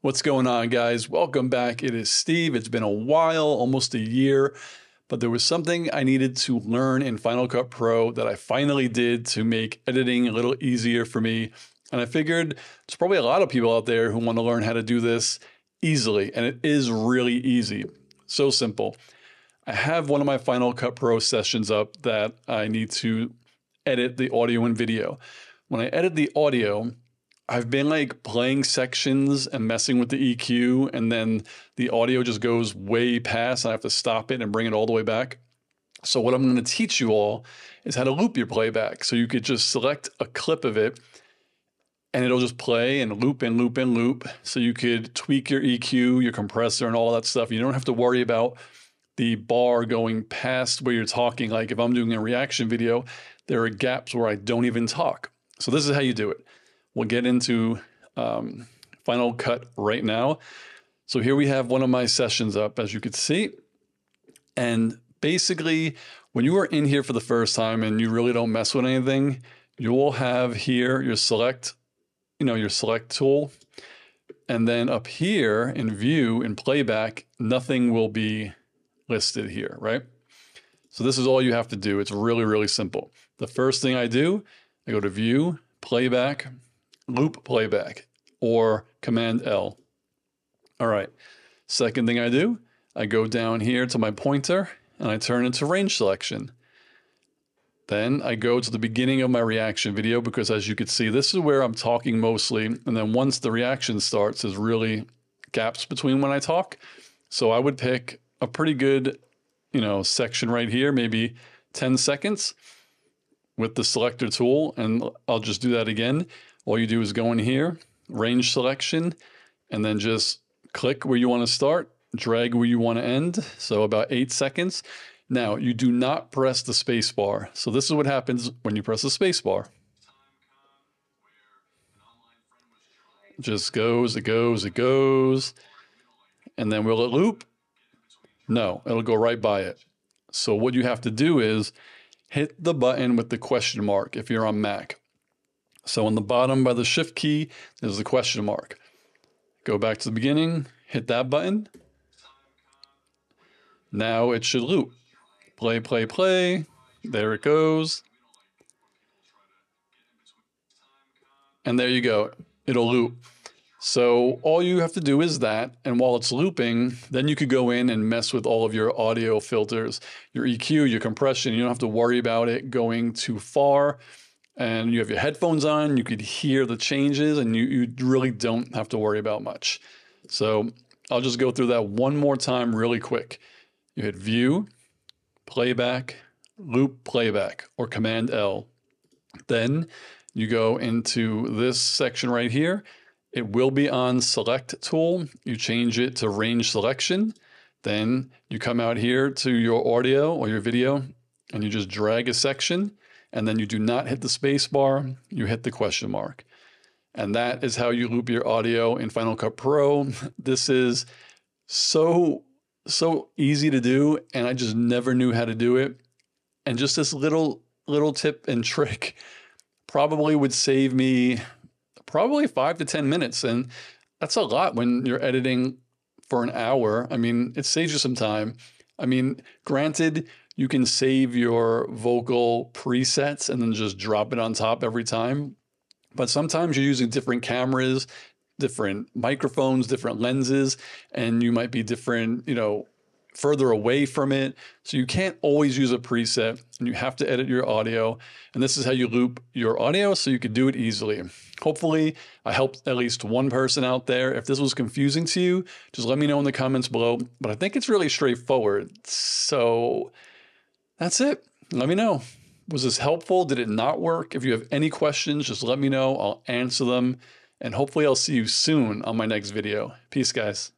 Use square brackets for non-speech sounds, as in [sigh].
What's going on, guys? Welcome back. It is Steve. It's been a while, almost a year, but there was something I needed to learn in Final Cut Pro that I finally did to make editing a little easier for me. And I figured there's probably a lot of people out there who want to learn how to do this easily, and it is really easy. So simple. I have one of my Final Cut Pro sessions up that I need to edit the audio and video. When I edit the audio, I've been like playing sections and messing with the EQ, and then the audio just goes way past. And I have to stop it and bring it all the way back. So, what I'm going to teach you all is how to loop your playback. So, you could just select a clip of it and it'll just play and loop and loop and loop. So, you could tweak your EQ, your compressor, and all that stuff. You don't have to worry about the bar going past where you're talking. Like if I'm doing a reaction video, there are gaps where I don't even talk. So, this is how you do it. We'll get into um, Final Cut right now. So here we have one of my sessions up, as you can see. And basically, when you are in here for the first time and you really don't mess with anything, you will have here your select, you know, your select tool. And then up here in view in playback, nothing will be listed here, right? So this is all you have to do. It's really, really simple. The first thing I do, I go to view, playback, loop playback or Command L. All right. Second thing I do, I go down here to my pointer and I turn into range selection. Then I go to the beginning of my reaction video because as you can see, this is where I'm talking mostly. And then once the reaction starts, there's really gaps between when I talk. So I would pick a pretty good, you know, section right here, maybe 10 seconds with the selector tool. And I'll just do that again. All you do is go in here, range selection, and then just click where you want to start, drag where you want to end. So about eight seconds. Now, you do not press the space bar. So this is what happens when you press the space bar. Just goes, it goes, it goes. And then will it loop? No, it'll go right by it. So what you have to do is hit the button with the question mark if you're on Mac. So on the bottom by the shift key, there's the question mark. Go back to the beginning, hit that button. Now it should loop. Play, play, play. There it goes. And there you go. It'll loop. So all you have to do is that. And while it's looping, then you could go in and mess with all of your audio filters, your EQ, your compression. You don't have to worry about it going too far and you have your headphones on, you could hear the changes and you, you really don't have to worry about much. So I'll just go through that one more time really quick. You hit view, playback, loop playback, or command L. Then you go into this section right here. It will be on select tool. You change it to range selection. Then you come out here to your audio or your video and you just drag a section and then you do not hit the space bar, you hit the question mark. And that is how you loop your audio in Final Cut Pro. [laughs] This is so, so easy to do, and I just never knew how to do it. And just this little, little tip and trick [laughs] probably would save me probably five to 10 minutes. And that's a lot when you're editing for an hour. I mean, it saves you some time. I mean, granted, you can save your vocal presets and then just drop it on top every time. But sometimes you're using different cameras, different microphones, different lenses, and you might be different, you know, further away from it. So you can't always use a preset and you have to edit your audio. And this is how you loop your audio so you can do it easily. Hopefully, I helped at least one person out there. If this was confusing to you, just let me know in the comments below. But I think it's really straightforward. So that's it. Let me know. Was this helpful? Did it not work? If you have any questions, just let me know. I'll answer them. And hopefully, I'll see you soon on my next video. Peace, guys.